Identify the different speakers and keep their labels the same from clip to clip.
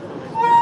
Speaker 1: próxima.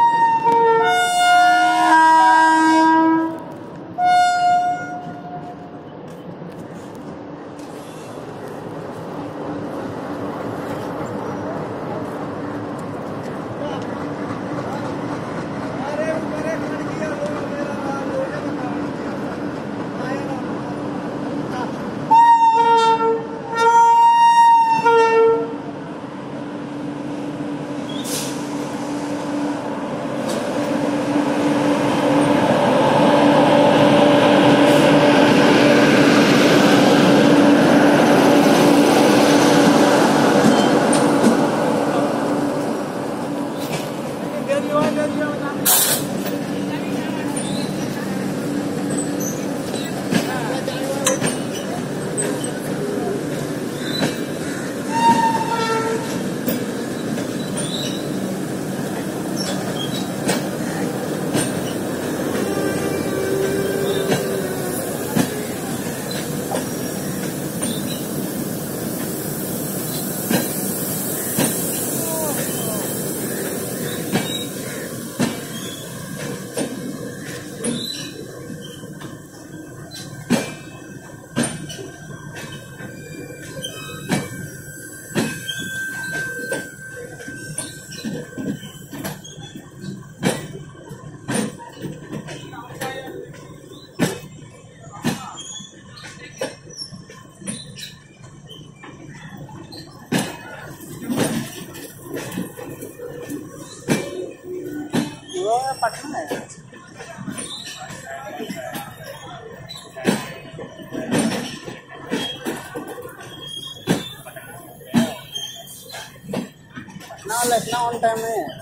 Speaker 1: Patna वाला on time है।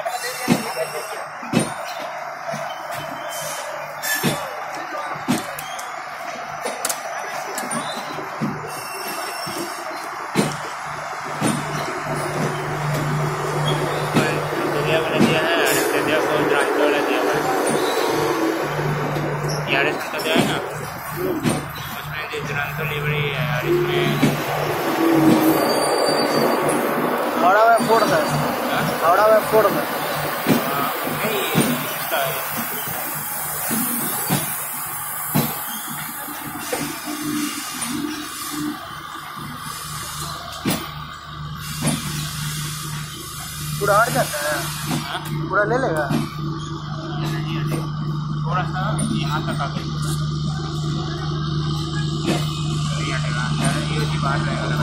Speaker 2: साथ दरिया वाला दिया है नहीं
Speaker 1: पूरा जाता है पूरा ले लेगा?
Speaker 2: थोड़ा सा यहाँ तक ये हटेगा ये रहेगा